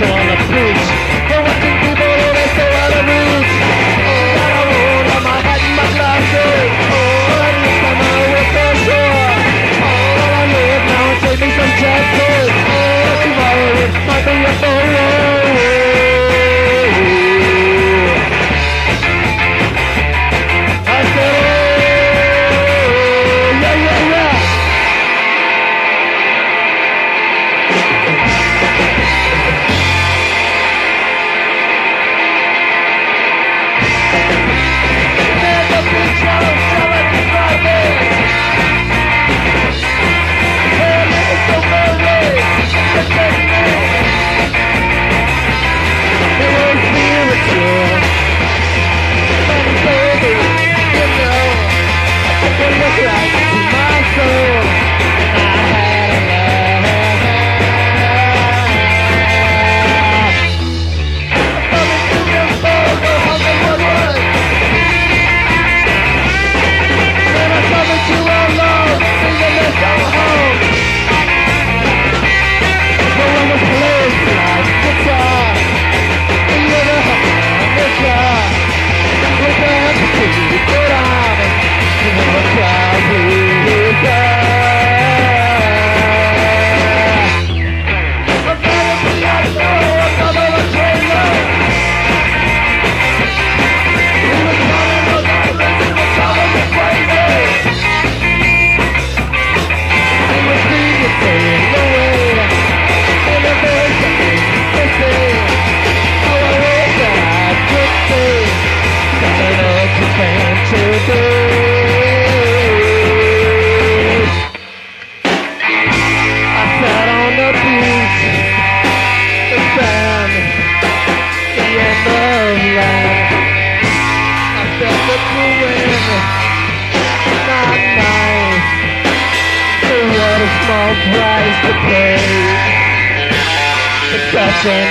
soul.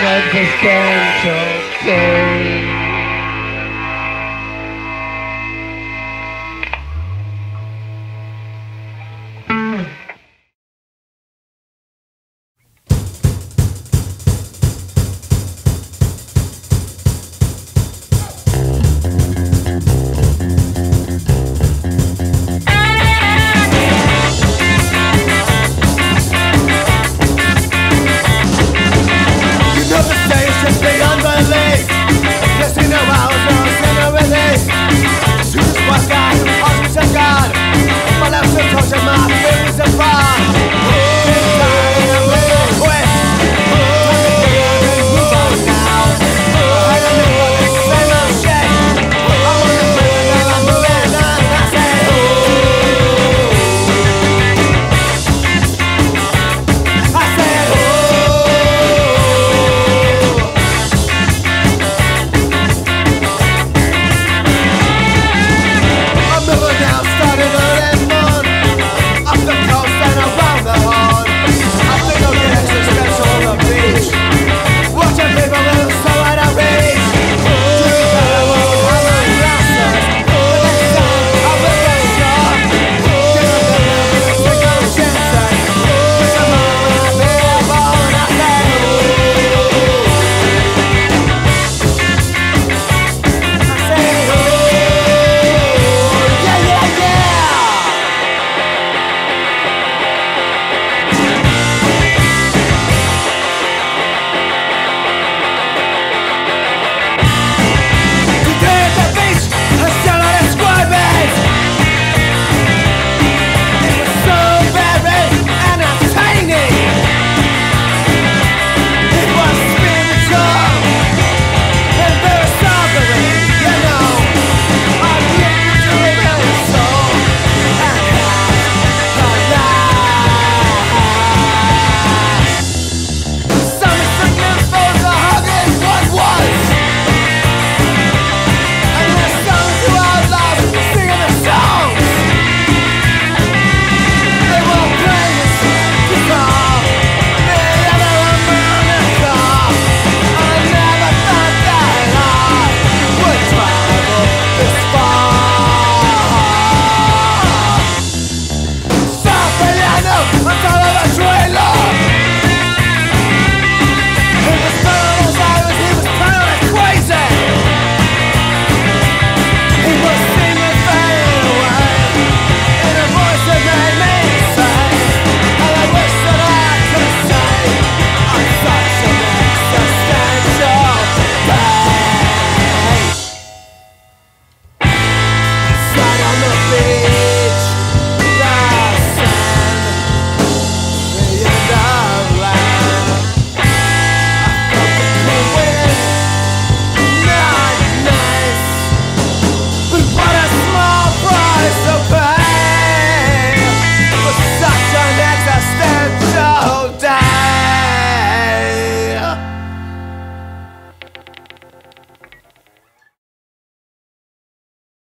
My feelings are fine